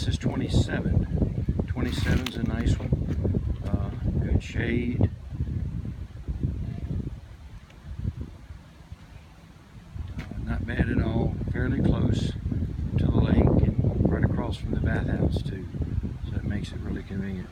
this is 27. 27 is a nice one. Uh, good shade. Uh, not bad at all. Fairly close to the lake and right across from the bathhouse too. So it makes it really convenient.